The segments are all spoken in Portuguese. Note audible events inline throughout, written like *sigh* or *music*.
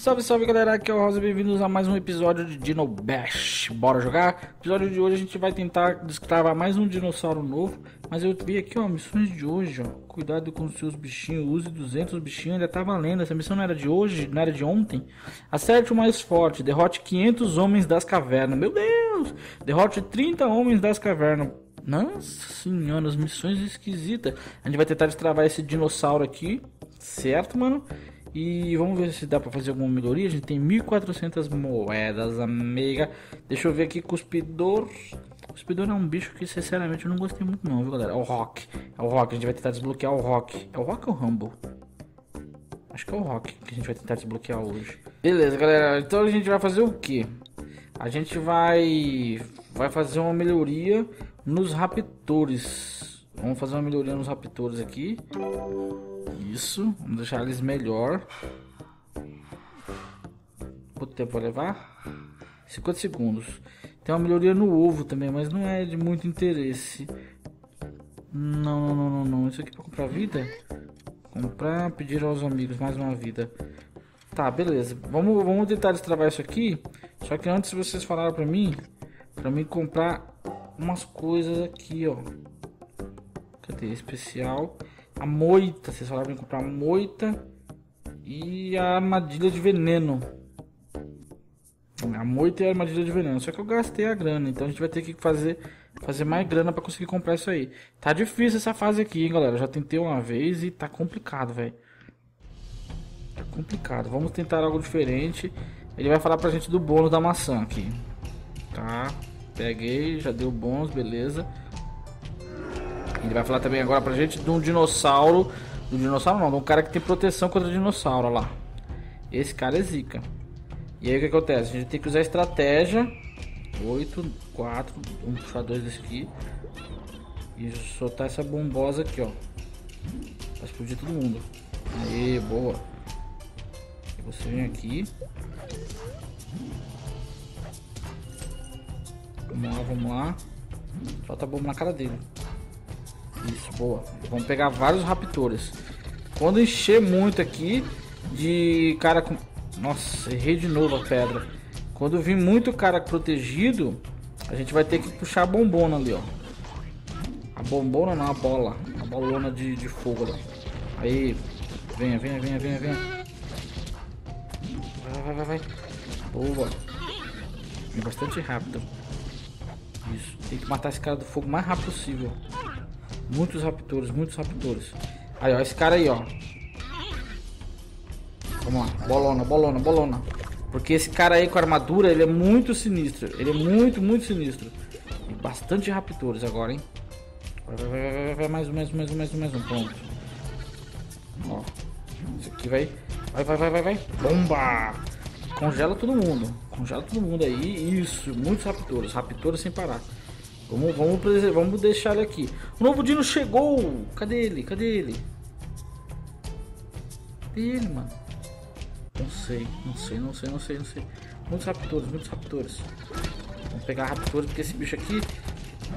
Salve, salve galera, aqui é o Rosa, bem-vindos a mais um episódio de Dino Bash. Bora jogar? No episódio de hoje a gente vai tentar descravar mais um dinossauro novo, mas eu vi aqui, ó, missões de hoje, ó. Cuidado com os seus bichinhos, use 200 bichinhos, ainda tá valendo. Essa missão não era de hoje, não era de ontem. Acerte o mais forte, derrote 500 homens das cavernas. Meu Deus! Derrote 30 homens das cavernas. Nossa senhora, as missões esquisitas. A gente vai tentar destravar esse dinossauro aqui, certo, mano? E vamos ver se dá pra fazer alguma melhoria. A gente tem 1400 moedas, amiga. Deixa eu ver aqui, cuspidor. Cuspidor é um bicho que, sinceramente, eu não gostei muito não, viu, galera? É o Rock. É o Rock, a gente vai tentar desbloquear o Rock. É o Rock ou o Rumble? Acho que é o Rock que a gente vai tentar desbloquear hoje. Beleza, galera. Então a gente vai fazer o que? A gente vai... Vai fazer uma melhoria nos raptores. Vamos fazer uma melhoria nos raptores aqui. Isso, vamos deixar eles melhor. Quanto tempo vai levar? 50 segundos. Tem uma melhoria no ovo também, mas não é de muito interesse. Não, não, não, não. Isso aqui é para comprar vida? Comprar, pedir aos amigos mais uma vida. Tá, beleza. Vamos, vamos tentar destravar isso aqui. Só que antes vocês falaram para mim, para mim comprar umas coisas aqui, ó. Cadê? Especial. A moita. Vocês falaram pra comprar moita. E a armadilha de veneno. A moita e a armadilha de veneno. Só que eu gastei a grana. Então a gente vai ter que fazer, fazer mais grana pra conseguir comprar isso aí. Tá difícil essa fase aqui, hein, galera. já tentei uma vez e tá complicado, velho. Tá complicado. Vamos tentar algo diferente. Ele vai falar pra gente do bônus da maçã aqui. Tá. Peguei, já deu bônus, beleza. Ele vai falar também agora pra gente de um dinossauro. Do dinossauro não, de um cara que tem proteção contra dinossauro, olha lá. Esse cara é zica. E aí o que acontece? A gente tem que usar estratégia. 8, 4, vamos puxar dois desse aqui. E soltar essa bombosa aqui, ó. Vai explodir todo mundo. Aí, boa. Você vem aqui. Vamos lá, vamos lá. Solta a bomba na cara dele. Isso, boa. Vamos pegar vários raptores. Quando encher muito aqui de cara com... Nossa, errei de novo a pedra. Quando vir muito cara protegido, a gente vai ter que puxar a bombona ali, ó. A bombona não, a bola. A bolona de, de fogo lá. Aí. Venha, venha, venha, venha, venha. Vai, vai, vai, vai. Boa. Vem bastante rápido. Isso. Tem que matar esse cara do fogo o mais rápido possível. Muitos raptores, muitos raptores. Aí, ó, esse cara aí, ó. Vamos lá, bolona, bolona, bolona. Porque esse cara aí com armadura, ele é muito sinistro. Ele é muito, muito sinistro. E bastante raptores agora, hein. Vai, vai, vai, vai, vai, mais um, mais um, mais um, mais um, mais um. Pronto. Ó. Esse aqui vai... Vai, vai, vai, vai, vai. Bomba! Congela todo mundo. Congela todo mundo aí. Isso, muitos raptores. Raptores sem parar. Vamos, vamos, vamos deixar ele aqui. O novo Dino chegou! Cadê ele? Cadê ele? Cadê ele, mano? Não sei, não sei, não sei, não sei, não sei. Muitos raptores, muitos raptores. Vamos pegar raptores porque esse bicho aqui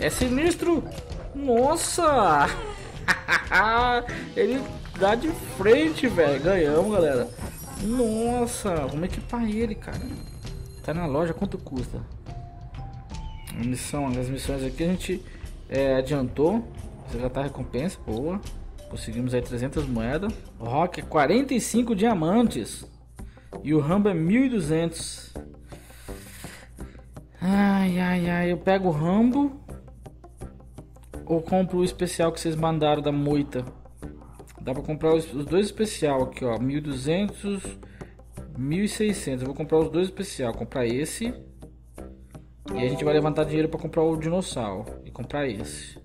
é sinistro! Nossa! *laughs* ele dá de frente, velho. Ganhamos, galera. Nossa, vamos equipar ele, cara. Tá na loja, quanto custa? Missão, as missões aqui a gente é, adiantou. Você já tá recompensa, boa. Conseguimos aí 300 moedas. O Rock é 45 diamantes. E o Rambo é 1200. Ai, ai, ai. Eu pego o Rambo. Ou compro o especial que vocês mandaram da moita. Dá pra comprar os, os dois especial aqui, ó. 1200, 1600. Eu vou comprar os dois especial. Comprar esse e a gente vai levantar dinheiro para comprar o dinossauro e comprar esse.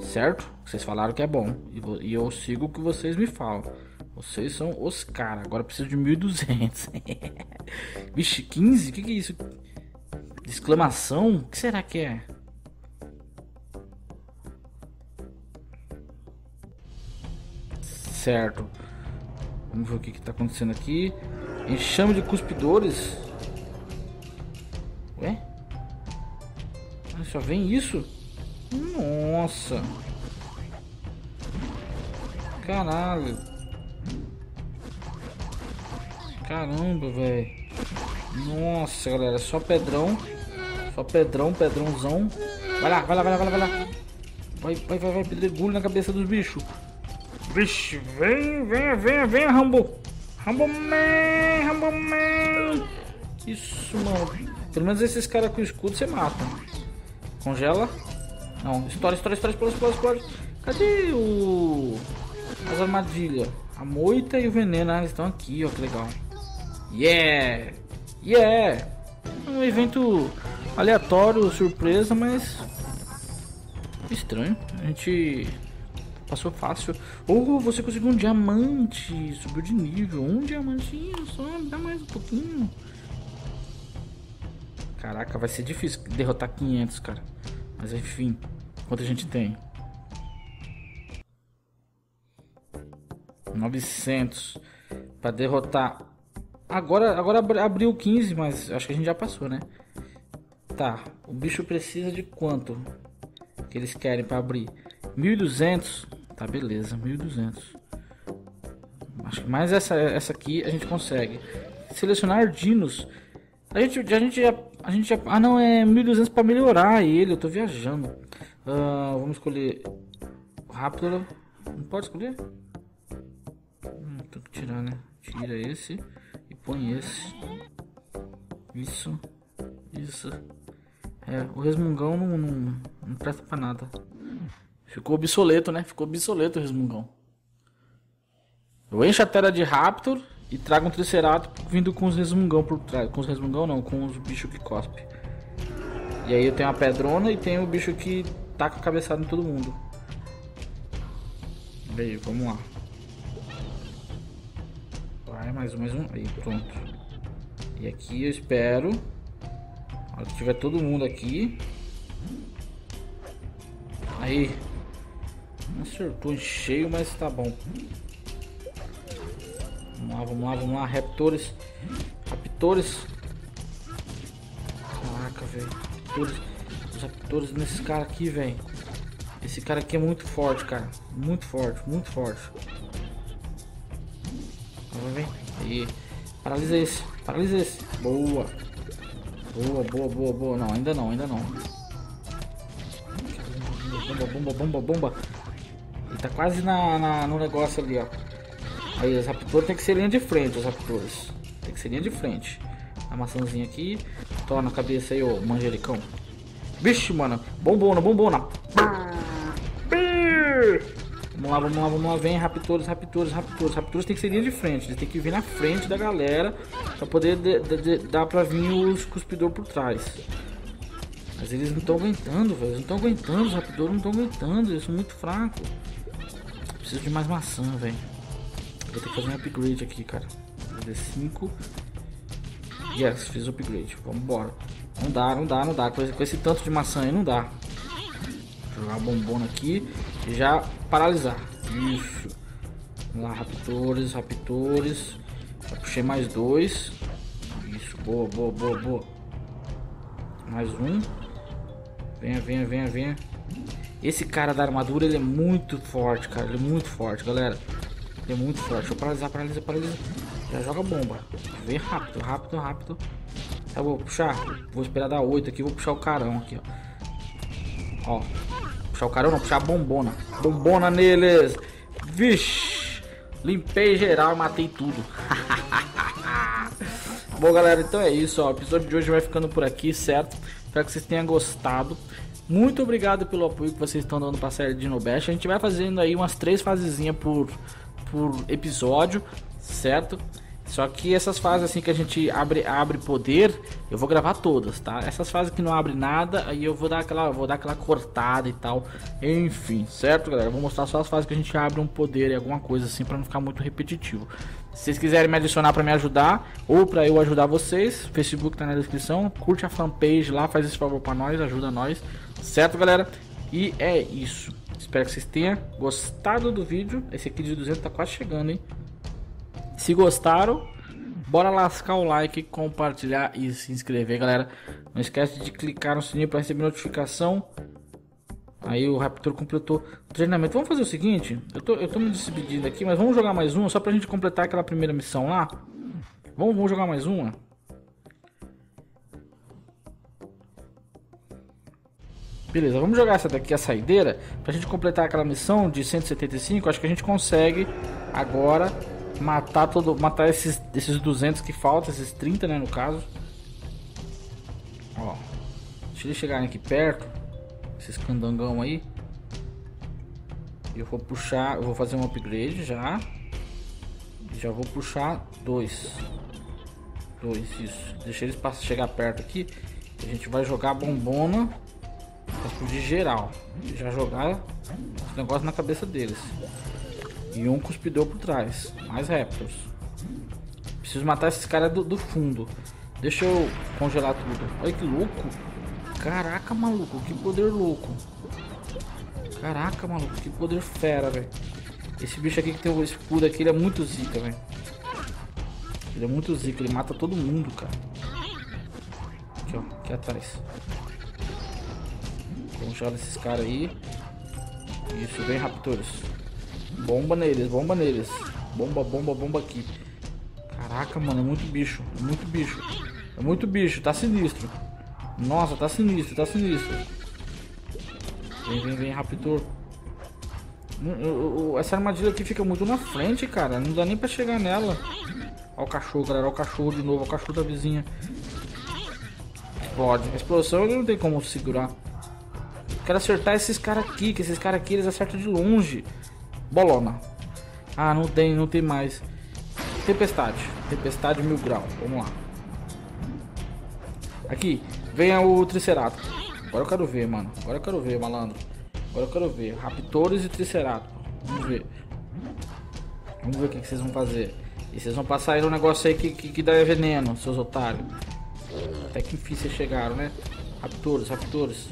Certo? Vocês falaram que é bom. E eu sigo o que vocês me falam. Vocês são os caras. Agora preciso de 1200. *laughs* Vixe, 15? O que, que é isso? Exclamação? O que será que é? Certo. Vamos ver o que está acontecendo aqui. Enxame de cuspidores. Só vem isso? Nossa. Caralho. Caramba, velho. Nossa, galera, só pedrão. Só pedrão, pedrãozão. Vai lá, vai lá, vai lá, vai lá, vai lá. Vai, vai, vai, vai, pedregulho na cabeça dos bichos. Vixe, vem, vem, vem, vem, Rambo. Rambo Man, Rambo Man. Isso, mano. Pelo menos esses caras com escudo você mata. Congela. Não, estoura, estoura, estoura, explode, explode, explode. Cadê o... As armadilhas? A moita e o veneno, ah, eles estão aqui, ó, que legal. Yeah! Yeah! Um evento aleatório, surpresa, mas estranho. A gente passou fácil. Oh, você conseguiu um diamante, subiu de nível, um diamantinho só, dá mais um pouquinho. Caraca, vai ser difícil derrotar 500, cara. Mas enfim, quanto a gente tem? 900 para derrotar. Agora, agora abriu 15, mas acho que a gente já passou, né? Tá, o bicho precisa de quanto que eles querem para abrir? 1200. Tá, beleza, 1200. Acho que mais essa essa aqui a gente consegue. Selecionar dinos. A gente, a gente já a gente já Ah, não, é 1200 para melhorar ele, eu tô viajando. Uh, vamos escolher rápido. Não pode escolher? Hum, tem que tirar, né? Tira esse e põe esse. Isso. Isso. É, o resmungão não, não, não presta pra nada. Ficou obsoleto, né? Ficou obsoleto o resmungão. Eu encho a tela de Raptor e trago um Triceratops vindo com os resmungão por trás. Com os resmungão não, com os bichos que cospe. E aí eu tenho a pedrona e tenho o bicho que taca a cabeçada em todo mundo. Veio, vamos lá. Vai, mais um, mais um. Aí, pronto. E aqui eu espero na hora que tiver todo mundo aqui. Aí. Não acertou em cheio, mas tá bom. Vamos lá, vamos lá, vamos lá. Raptores. Raptores. Caraca, velho. Raptores. Os raptores nesses caras aqui, velho. Esse cara aqui é muito forte, cara. Muito forte, muito forte. Vai, vem. Aí. Paralisa esse. Paralisa esse. Boa. Boa, boa, boa, boa. Não, ainda não, ainda não. Bomba, bomba, bomba, bomba. Ele tá quase na, na no negócio ali, ó. Aí, os raptores tem que ser linha de frente, os raptores. Tem que ser linha de frente. A maçãzinha aqui. Toma na cabeça aí, ô manjericão. Vixe, mano. Bombona, bombona. Vamos lá, vamos lá, vamos lá. Vem, raptores, raptores, raptores. Raptores tem que ser linha de frente. Eles tem que vir na frente da galera pra poder de, de, de, dar pra vir os cuspidor por trás. Mas eles não estão aguentando, velho. Eles não estão aguentando. Os raptores não estão aguentando. Eles são muito fracos. Preciso de mais maçã, velho. Vou ter que fazer um upgrade aqui, cara. D5. Yes, fiz o upgrade. Vamos embora. Não dá, não dá, não dá. Com esse tanto de maçã aí não dá. Jogar bombona aqui e já paralisar. Isso. Vamos lá, raptores, raptores. Já puxei mais dois. Isso, boa, boa, boa, boa. Mais um. Venha, venha, venha, venha. Esse cara da armadura, ele é muito forte, cara. Ele é muito forte, galera. Ele é muito forte. Deixa eu paralisar, paralisa, paralisa. Já joga bomba. Vem rápido, rápido, rápido. Eu vou puxar. Vou esperar dar 8 aqui. Vou puxar o carão aqui, ó. Ó. Puxar o carão, não. Puxar a bombona. Bombona neles. Vixe. Limpei geral, matei tudo. *laughs* Bom, galera, então é isso, ó. O episódio de hoje vai ficando por aqui, certo? Espero que vocês tenham gostado. Muito obrigado pelo apoio que vocês estão dando para a série de Nobest. A gente vai fazendo aí umas três fasezinhas por, por episódio, certo? Só que essas fases assim que a gente abre, abre poder, eu vou gravar todas, tá? Essas fases que não abre nada, aí eu vou dar aquela, vou dar aquela cortada e tal. Enfim, certo, galera? Vou mostrar só as fases que a gente abre um poder e alguma coisa assim para não ficar muito repetitivo. Se vocês quiserem me adicionar para me ajudar ou para eu ajudar vocês, Facebook tá na descrição. Curte a fanpage lá, faz esse favor para nós, ajuda nós. Certo, galera? E é isso. Espero que vocês tenham gostado do vídeo. Esse aqui de 200 tá quase chegando, hein? Se gostaram, bora lascar o like, compartilhar e se inscrever, galera. Não esquece de clicar no sininho para receber notificação. Aí o Raptor completou o treinamento. Vamos fazer o seguinte, eu tô, eu tô me despedindo aqui, mas vamos jogar mais um só pra gente completar aquela primeira missão lá. Vamos, vamos jogar mais uma? Beleza, vamos jogar essa daqui, a saideira, pra gente completar aquela missão de 175. Acho que a gente consegue agora matar todo, matar esses, esses 200 que faltam, esses 30, né, no caso. Ó, deixa eles chegarem aqui perto, esses candangão aí. Eu vou puxar, eu vou fazer um upgrade já. Já vou puxar dois. Dois, isso. Deixa eles chegar perto aqui. A gente vai jogar a bombona explodir geral. Já jogar esse negócio na cabeça deles. E um cuspidor por trás. Mais Raptors. Preciso matar esses caras do, do, fundo. Deixa eu congelar tudo. Olha que louco. Caraca, maluco. Que poder louco. Caraca, maluco. Que poder fera, velho. Esse bicho aqui que tem o escudo aqui, ele é muito zica, velho. Ele é muito zica. Ele mata todo mundo, cara. Aqui, ó. Aqui atrás. Vamos jogar esses caras aí. Isso, vem Raptors. Bomba neles, bomba neles. Bomba, bomba, bomba aqui. Caraca, mano, é muito bicho. É muito bicho. É muito bicho, tá sinistro. Nossa, tá sinistro, tá sinistro. Vem, vem, vem, Raptor. Essa armadilha aqui fica muito na frente, cara. Não dá nem pra chegar nela. Olha o cachorro, galera. Olha o cachorro de novo. Olha o cachorro da vizinha. Explode. A explosão ele não tem como segurar. Quero acertar esses caras aqui. Que esses caras aqui eles acertam de longe. Bolona. Ah, não tem, não tem mais. Tempestade. Tempestade mil grau. Vamos lá. Aqui. Venha o Triceratops. Agora eu quero ver, mano. Agora eu quero ver, malandro. Agora eu quero ver. Raptores e Triceratops. Vamos ver. Vamos ver o que, vocês vão fazer. E vocês vão passar aí no negócio aí que, que, que dá veneno, seus otários. Até que enfim vocês chegaram, né? Raptores, raptores.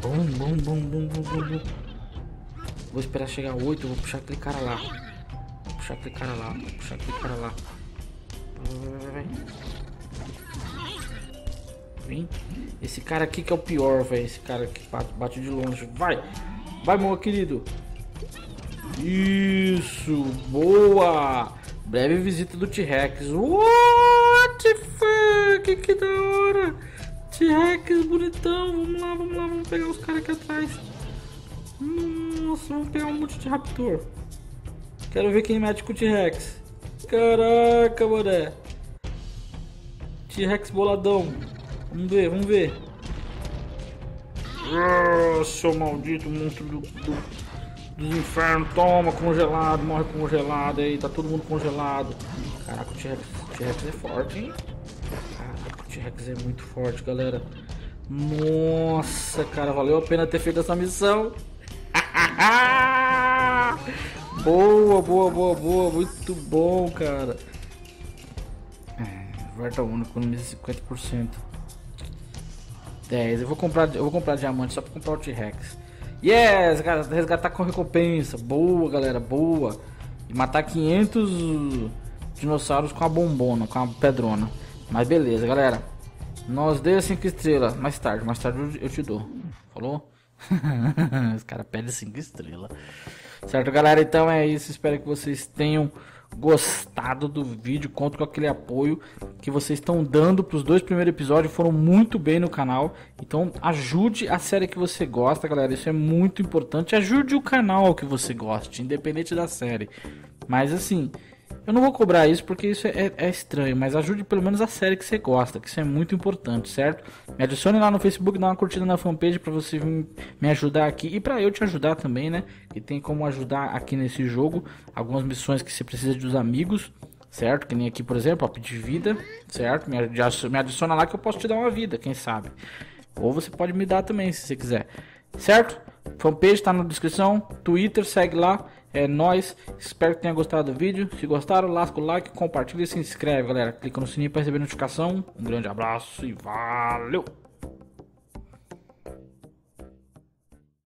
Bum, bum, bum, bum, bum, bum, bum. Vou esperar chegar 8, vou puxar aquele cara lá. Vou puxar aquele cara lá, vou puxar aquele cara lá. Vem. Esse cara aqui que é o pior, velho. Esse cara que bate de longe. Vai! Vai, meu querido! Isso! Boa! Breve visita do T-Rex. What the fuck? Que da hora! T-Rex bonitão. Vamos lá, vamos lá, vamos pegar os caras aqui atrás. Nossa, vamos pegar um monte de raptor. Quero ver quem mete com o T-Rex. Caraca, mané. T-Rex boladão. Vamos ver, vamos ver. Oh, seu maldito monstro do, do, dos infernos. Toma, congelado, morre congelado aí. Tá todo mundo congelado. Caraca, o T-Rex é forte, hein? T-Rex é muito forte, galera. Nossa, cara, valeu a pena ter feito essa missão. *laughs* boa, boa, boa, boa. Muito bom, cara. É, único, economiza 50%. 10. Eu vou comprar, eu vou comprar diamante só pra comprar o T-Rex. Yes, cara, resgatar com recompensa. Boa, galera, boa. E matar 500 dinossauros com a bombona, com a pedrona. Mas beleza, galera. Nós dê 5 estrelas. Mais tarde, mais tarde eu te dou. Falou? *laughs* Os caras pedem 5 estrelas. Certo, galera? Então é isso. Espero que vocês tenham gostado do vídeo. Conto com aquele apoio que vocês estão dando para os dois primeiros episódios. Foram muito bem no canal. Então ajude a série que você gosta, galera. Isso é muito importante. Ajude o canal que você goste, independente da série. Mas assim. Eu não vou cobrar isso porque isso é, é, estranho, mas ajude pelo menos a série que você gosta, que isso é muito importante, certo? Me adicione lá no Facebook, dá uma curtida na fanpage para você me ajudar aqui e para eu te ajudar também, né? E tem como ajudar aqui nesse jogo algumas missões que você precisa dos amigos, certo? Que nem aqui, por exemplo, ó, pedir vida, certo? Me adiciona lá que eu posso te dar uma vida, quem sabe? Ou você pode me dar também, se você quiser, certo? Fanpage está na descrição, Twitter, segue lá. É nóis. Espero que tenha gostado do vídeo. Se gostaram, lasca o like, compartilha e se inscreve, galera. Clica no sininho para receber notificação. Um grande abraço e valeu!